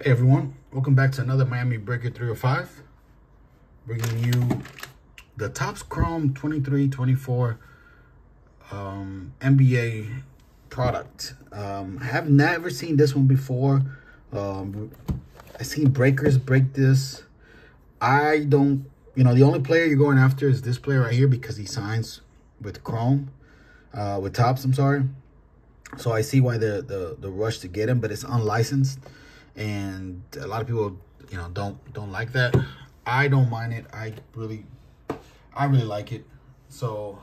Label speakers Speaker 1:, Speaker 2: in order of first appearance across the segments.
Speaker 1: Hey everyone, welcome back to another Miami Breaker 305. Bringing you the Topps Chrome 23-24 um, NBA product. Um, I have never seen this one before. Um, I've seen breakers break this. I don't, you know, the only player you're going after is this player right here because he signs with Chrome, uh, with Topps, I'm sorry. So I see why the, the, the rush to get him, but it's unlicensed and a lot of people you know don't don't like that. I don't mind it. I really i really like it. So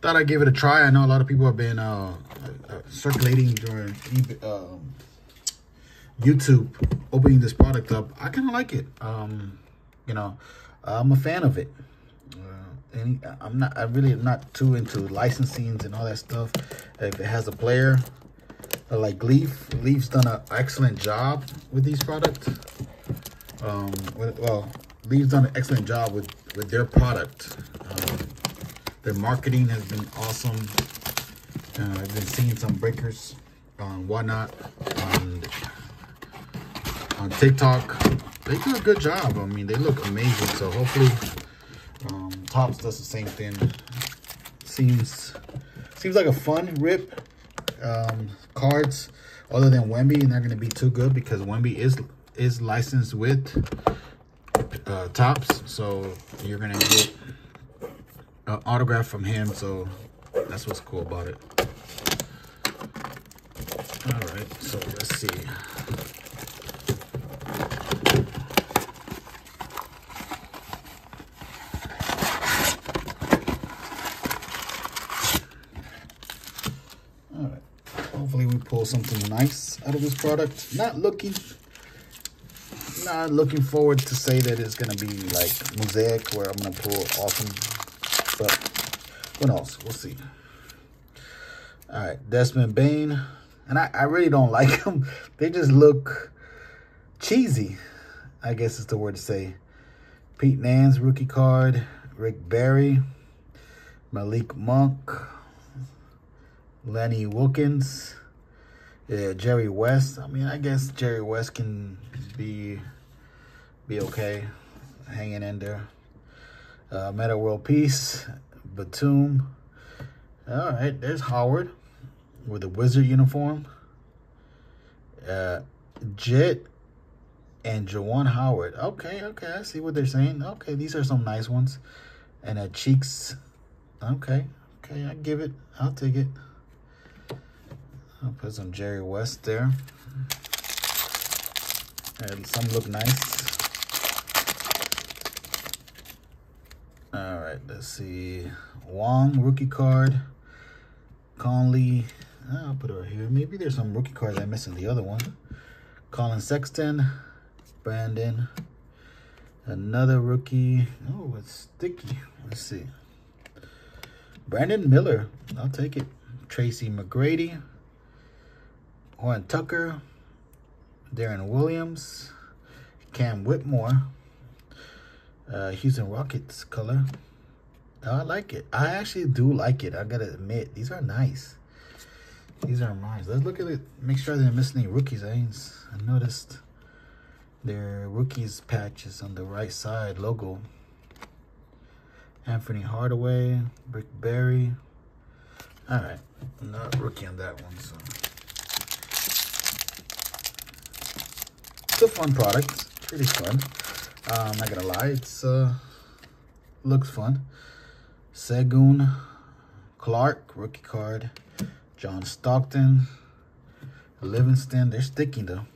Speaker 1: thought i'd give it a try. I know a lot of people have been uh, uh circulating during um, youtube opening this product up. I kind of like it. Um you know i'm a fan of it. Uh, and i'm not i really am not too into licensings and all that stuff. If it has a player like Leaf. Leaf's done an excellent job with these products. Um, well, Leaf's done an excellent job with, with their product. Um, their marketing has been awesome. Uh, I've been seeing some breakers on whatnot on, on TikTok. They do a good job. I mean, they look amazing. So hopefully, um, Topps does the same thing. Seems seems like a fun rip um, cards other than Wemby and they're not going to be too good because Wemby is is licensed with uh, Topps. So you're going to get an autograph from him. So that's what's cool about it. All right, so let's see. Hopefully we pull something nice out of this product. Not looking, not looking forward to say that it's gonna be like mosaic where I'm gonna pull awesome, but who knows? We'll see. All right, Desmond Bane, and I, I really don't like them. They just look cheesy. I guess is the word to say. Pete Nance rookie card, Rick Barry, Malik Monk, Lenny Wilkens, yeah, Jerry West. I mean, I guess Jerry West can be be okay hanging in there. Uh, Metta World Peace, Batum. All right, there's Howard with a wizard uniform. Uh, Jett and Juwan Howard. Okay, okay, I see what they're saying. Okay, these are some nice ones. And a Cheeks. Okay, okay, I give it. I'll take it. I'll put some Jerry West there. And some look nice. All right, let's see. Wong, rookie card. Conley. Ah, I'll put it right here. Maybe there's some rookie cards I missed in the other one. Collin Sexton. Brandon. Another rookie. Oh, it's sticky. Let's see. Brandon Miller. I'll take it. Tracy McGrady. Horton Tucker, Darren Williams, Cam Whitmore, uh, Houston Rockets color. Oh, I like it. I actually do like it. I gotta admit, these are nice. These are nice. Let's look at it. Make sure I didn't miss any rookies. I, I noticed their rookies patches on the right side logo. Anthony Hardaway, Rick Barry. All right, not rookie on that one. So. A fun product. Pretty fun. Uh, I'm not gonna lie, it's uh looks fun. Sengun, Clark, rookie card. John Stockton, Livingston. They're sticking though.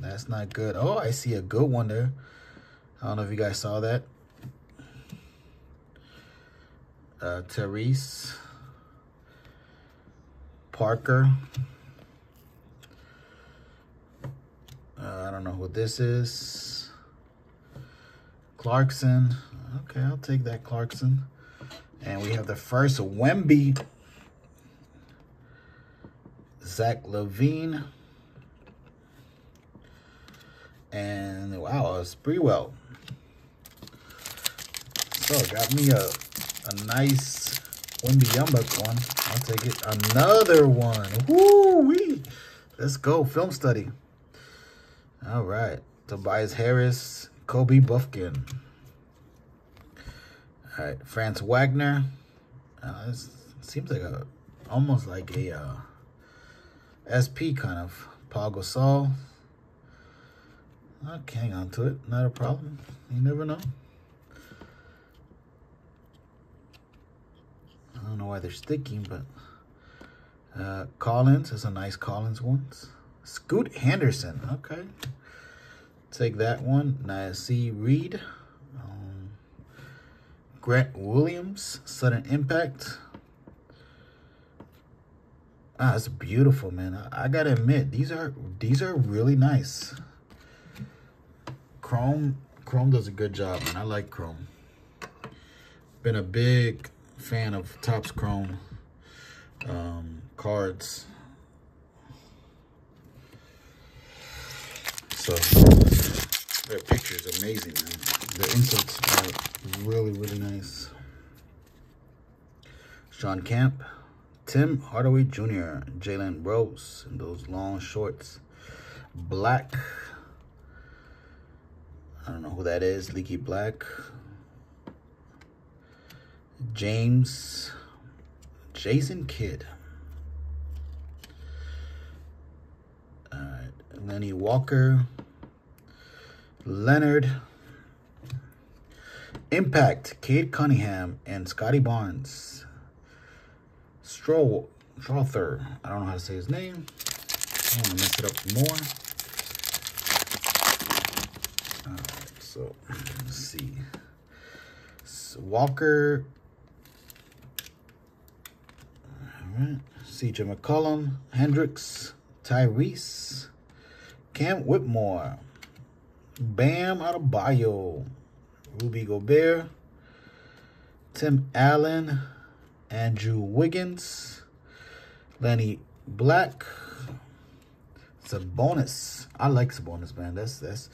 Speaker 1: That's not good. Oh, I see a good one there. I don't know if you guys saw that. Uh, Therese Parker. Uh, I don't know who this is. Clarkson. Okay, I'll take that Clarkson. And we have the first Wemby. Zach LaVine. And wow, a Sprewell. So got me a, a nice Wembanyama one. I'll take it. Another one. Woo wee. Let's go. Film study. All right. Tobias Harris, Kobe Bufkin. All right, Franz Wagner. Uh, seems like a almost like a uh, SP kind of. Paul Gasol. I can hang on to it. Not a problem. You never know. I don't know why they're sticking, but uh, Collins is a nice Collins one. Scoot Henderson. Okay. Take that one. Nahzi Reid. Um, Grant Williams. Sudden Impact. Ah, it's beautiful, man. I, I, gotta admit, these are these are really nice. Chrome Chrome does a good job, man. I like Chrome. Been a big fan of Topps Chrome um, cards. So their picture's amazing, man. The inserts are really, really nice. Shawn Kemp, Tim Hardaway Jr., Jalen Rose in those long shorts. Black. I don't know who that is. Leaky Black. James. Jason Kidd. All right. Lenny Walker. Leonard. Impact. Cade Cunningham and Scottie Barnes. Stroll, Strawther. I don't know how to say his name. I want to mess it up more. So let's see. So Walker. All right. CJ McCollum, Hendricks, Tyrese, Cam Whitmore, Bam Adebayo, Rudy Gobert, Tim Allen, Andrew Wiggins, Lenny Black, It's a bonus. I like Sabonis, man. That's that's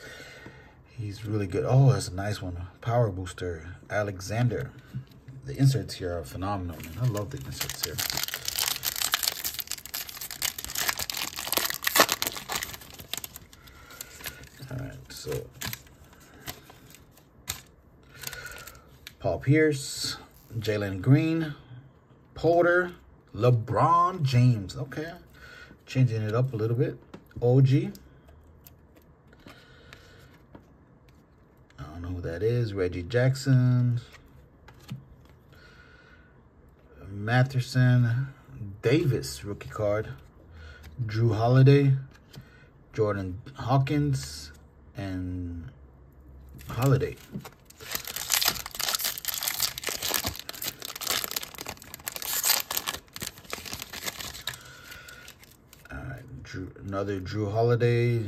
Speaker 1: he's really good. Oh, that's a nice one. Power booster, Alexander. The inserts here are phenomenal, man. I love the inserts here. All right, so Paul Pierce, Jalen Green, Porter, LeBron James. Okay. Changing it up a little bit. OG. I don't know who that is. Reggie Jackson. Matherson. Davis, rookie card. Jrue Holiday. Jordan Hawkins. And Holiday. Jrue, another Jrue Holiday,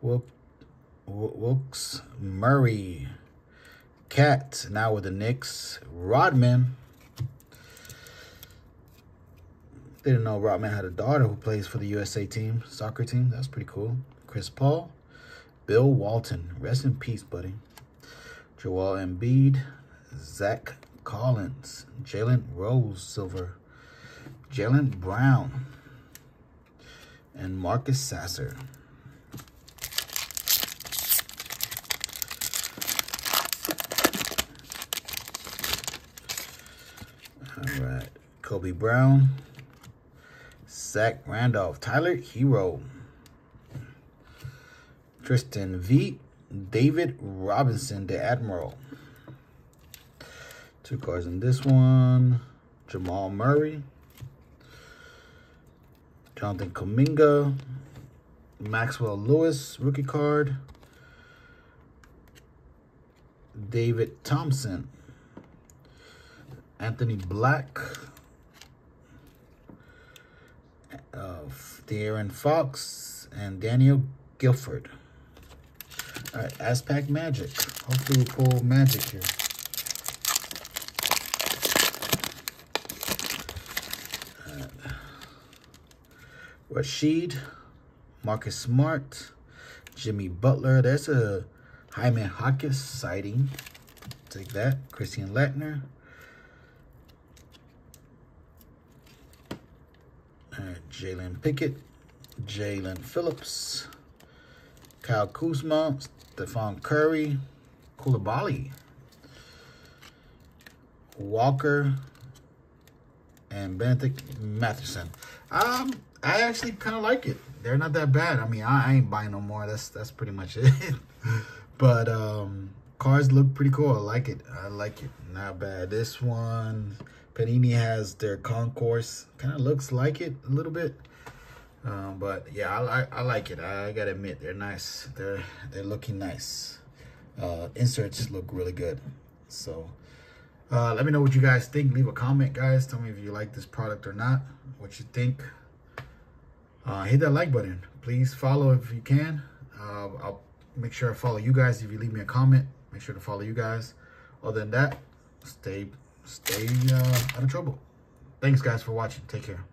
Speaker 1: Wilk, Wilkes, Murray, Cat, now with the Knicks, Rodman. Didn't know Rodman had a daughter who plays for the USA team, soccer team. That's pretty cool. Chris Paul, Bill Walton. Rest in peace, buddy. Joel Embiid, Zach Collins, Jalen Rose Silver, Jaylen Brown, and Marcus Sasser. All right, Kobe Brown, Zach Randolph, Tyler Herro, Tristan V, David Robinson, the Admiral. Two cards in this one. Jamal Murray. Jonathan Kuminga, Maxwell Lewis, rookie card. David Thompson, Anthony Black, uh, De'Aaron Fox, and Daniel Gafford. All right, Azpac Magic. Hopefully we pull magic here. Uh, Rashid, Marcus Smart, Jimmy Butler. That's a Jaime Jaquez sighting. Take that. Christian Laettner. Uh, Jalen Pickett, Jalen Phillips, Kyle Kuzma, Stephen Curry, Coulibaly, Walker, and Benedict Matheson. Um, I actually kind of like it. They're not that bad. I mean, I, I, ain't buying no more. That's that's pretty much it. but um, cards look pretty cool. I like it. I like it. Not bad. This one, Panini has their concourse. Kind of looks like it a little bit. Um, but yeah, I, I, I like it. I, gotta admit, they're nice. They're they're looking nice. Uh, inserts look really good. So uh, let me know what you guys think. Leave a comment, guys. Tell me if you like this product or not. What you think. Uh, hit that like button. Please follow if you can. Uh, I'll make sure I follow you guys. If you leave me a comment, make sure to follow you guys. Other than that, stay stay uh, out of trouble. Thanks, guys, for watching. Take care.